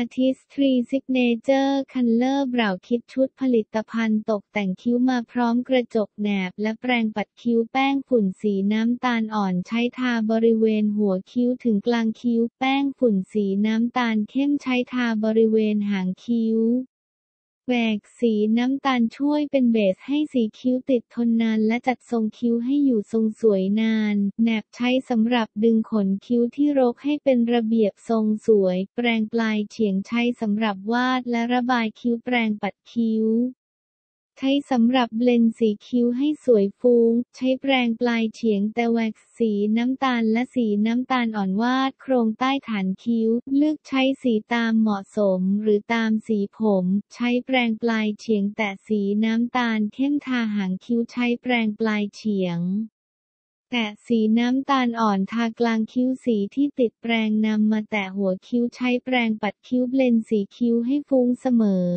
Artistry Signature Color Brow คิดชุดผลิตภัณฑ์ตกแต่งคิ้วมาพร้อมกระจกแหนบ และแปรงปัดคิ้วแป้งฝุ่นสีน้ำตาลอ่อนใช้ทาบริเวณหัวคิ้วถึงกลางคิ้ว แป้งฝุ่นสีน้ำตาลเข้มใช้ทาบริเวณหางคิ้ว แหวกสีน้ำตาลช่วยเป็นเบสให้สีคิ้วติดทนนานและจัดทรงคิ้วให้อยู่ทรงสวยนาน แหนบใช้สำหรับดึงขนคิ้วที่รกให้เป็นระเบียบทรงสวย แปรงปลายเฉียงใช้สำหรับวาดและระบายคิ้วแปรงปัดคิ้ว ใช้สำหรับเบลนสีคิ้วให้สวยฟุ้งใช้แปรงปลายเฉียงแต่แว็กสีน้ำตาลและสีน้ำตาลอ่อนวาดโครงใต้ฐานคิ้ว เลือกใช้สีตามเหมาะสมหรือตามสีผม ใช้แปรงปลายเฉียงแต่สีน้ำตาลเข้มทาหางคิ้วใช้แปรงปลายเฉียงแต่สีน้ำตาลอ่อนทากลางคิ้วสีที่ติดแปรงนำมาแตะหัวคิ้วใช้แปรงปัดคิ้วเบลนสีคิ้วให้ฟุ้งเสมอ